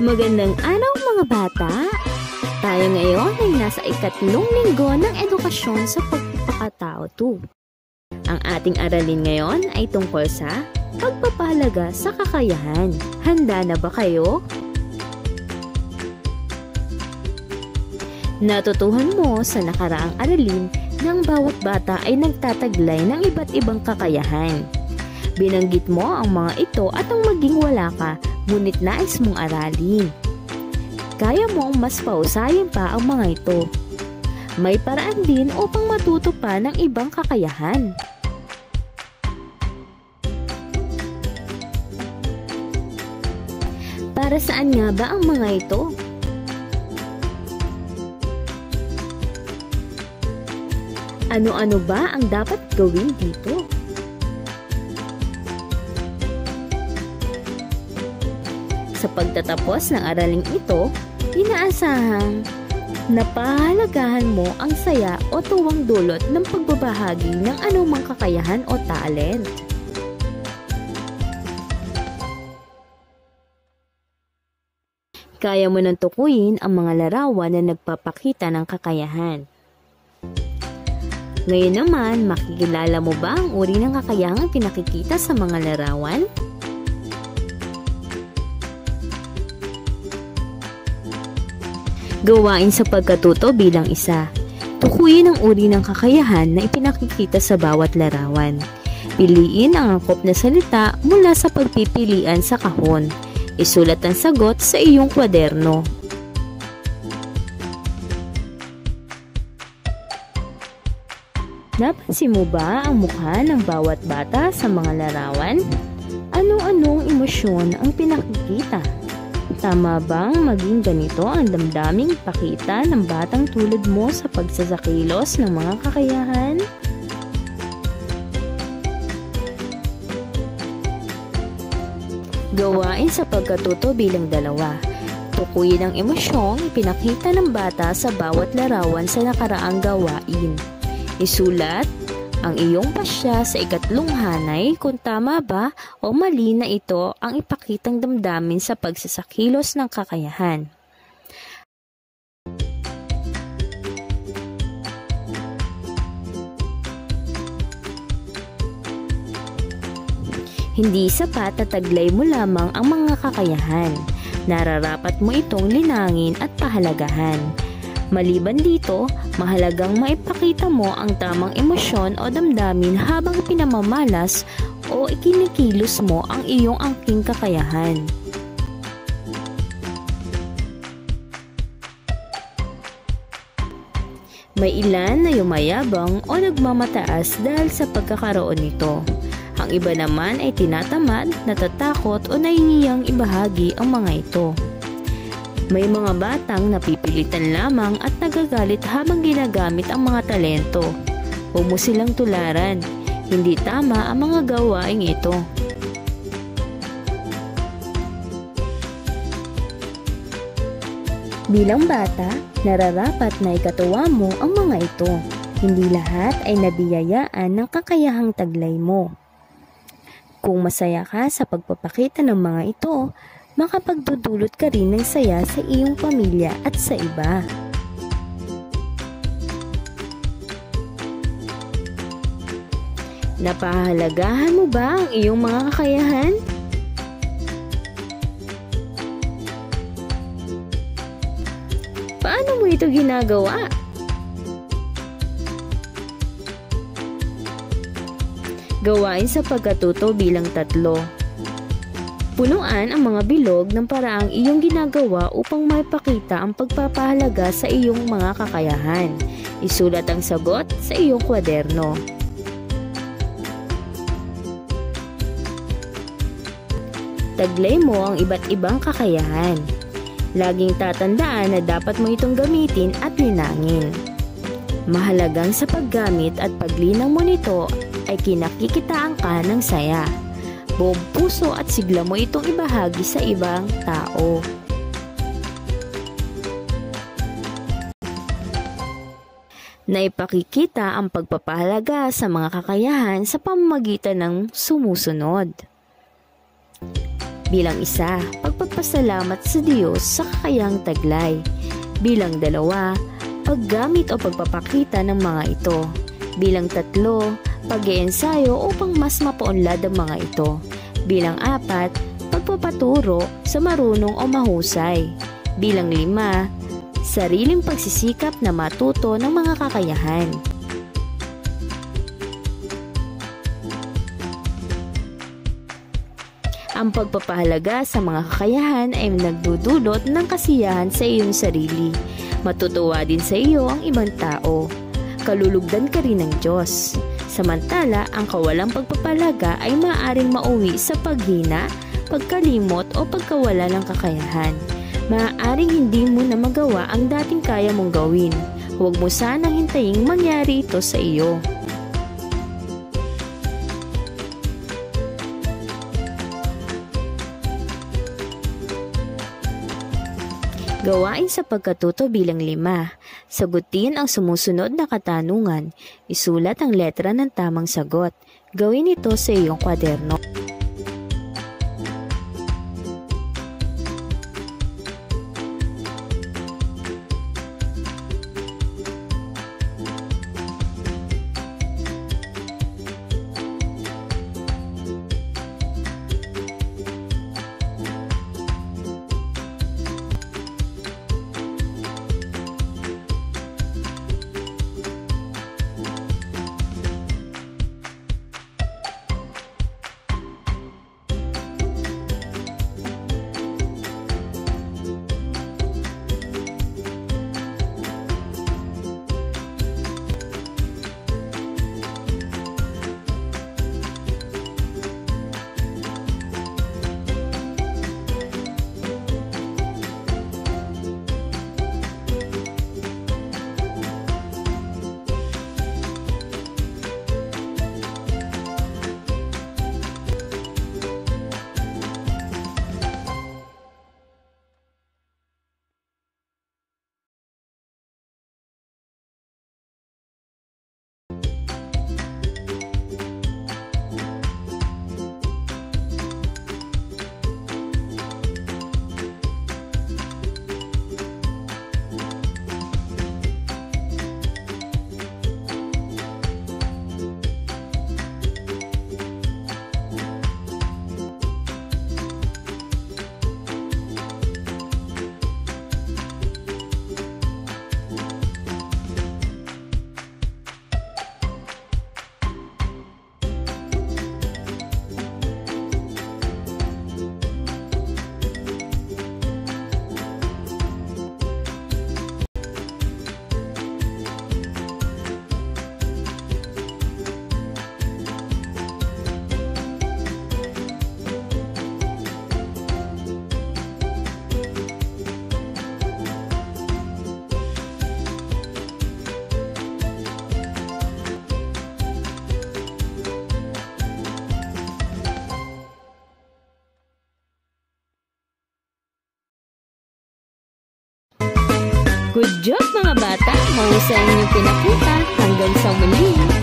Magandang araw mga bata! Tayo ngayon ay nasa ikatlong linggo ng edukasyon sa pagpapakatao 2. Ang ating aralin ngayon ay tungkol sa pagpapahalaga sa kakayahan. Handa na ba kayo? Natutuhan mo sa nakaraang aralin ng bawat bata ay nagtataglay ng iba't ibang kakayahan. Binanggit mo ang mga ito at ang maging wala ka, ngunit nais mong aralin. Kaya mong mas pausayin pa ang mga ito. May paraan din upang matuto pa ng ibang kakayahan. Para saan nga ba ang mga ito? Ano-ano ba ang dapat gawin dito? Pagtatapos ng araling ito, inaasahang napahalagahan mo ang saya o tuwang dulot ng pagbabahagi ng anumang kakayahan o talent. Kaya mo nang tukuyin ang mga larawan na nagpapakita ng kakayahan. Ngayon naman, makikilala mo ba ang uri ng kakayahang pinakikita sa mga larawan? Gawain sa pagkatuto bilang isa. Tukuyin ang uri ng kakayahan na ipinakikita sa bawat larawan. Piliin ang angkop na salita mula sa pagpipilian sa kahon. Isulat ang sagot sa iyong kwaderno. Napansin mo ba ang mukha ng bawat bata sa mga larawan? Ano-anong emosyon ang pinakikita? Tama bang maging ganito ang damdaming pakita ng batang tulad mo sa pagsasakilos ng mga kakayahan? Gawain sa pagkatuto bilang dalawa. Tukuyin ang emosyong ipinakita ng bata sa bawat larawan sa nakaraang gawain. Isulat ang iyong pasya sa ikatlong hanay kung tama ba o mali na ito ang ipakitang damdamin sa pagsasakilos ng kakayahan. Hindi sapat at taglay mo lamang ang mga kakayahan. Nararapat mo itong linangin at pahalagahan. Maliban dito, mahalagang maipakita mo ang tamang emosyon o damdamin habang pinamamalas o ikinikilos mo ang iyong angking kakayahan. May ilan na yumayabang o nagmamataas dahil sa pagkakaroon nito. Ang iba naman ay tinatamad, natatakot o nahihiyang ibahagi ang mga ito. May mga batang napipilitan lamang at nagagalit habang ginagamit ang mga talento. Huwag mo silang tularan. Hindi tama ang mga gawaing ito. Bilang bata, nararapat na ikatuwa mo ang mga ito. Hindi lahat ay nabiyayaan ng kakayahang taglay mo. Kung masaya ka sa pagpapakita ng mga ito, makapagdudulot ka rin ng saya sa iyong pamilya at sa iba. Napahalagahan mo ba ang iyong mga kakayahan? Paano mo ito ginagawa? Gawain sa pagkatuto bilang tatlo. Punuan ang mga bilog ng paraang iyong ginagawa upang maipakita ang pagpapahalaga sa iyong mga kakayahan. Isulat ang sagot sa iyong kwaderno. Taglay mo ang iba't ibang kakayahan. Laging tatandaan na dapat mo itong gamitin at linangin. Mahalagang sa paggamit at paglinang mo nito ay kinakikitaan ka ng saya buong puso at sigla mo itong ibahagi sa ibang tao. Naipakikita ang pagpapahalaga sa mga kakayahan sa pamamagitan ng sumusunod. Bilang isa, pagpapahalaga pagpasalamat sa Diyos sa kakayang taglay. Bilang dalawa, paggamit o pagpapakita ng mga ito. Bilang tatlo, pag-iensayo upang mas mapaunlad ang mga ito. Bilang apat, pagpapaturo sa marunong o mahusay. Bilang lima, sariling pagsisikap na matuto ng mga kakayahan. Ang pagpapahalaga sa mga kakayahan ay nagdudulot ng kasiyahan sa iyong sarili. Matutuwa din sa iyo ang ibang tao. Kalulugdan ka rin ng Diyos. Samantala, ang kawalang pagpapalaga ay maaaring mauwi sa paghina, pagkalimot o pagkawala ng kakayahan. Maaaring hindi mo na magawa ang dating kaya mong gawin. Huwag mo sanang hintayin mangyari ito sa iyo. Gawain sa pagkatuto bilang lima. Sagutin ang sumusunod na katanungan. Isulat ang letra ng tamang sagot. Gawin ito sa iyong kwaderno. Good job mga bata! Mahusay ninyong pinakita. Hanggang sa muli!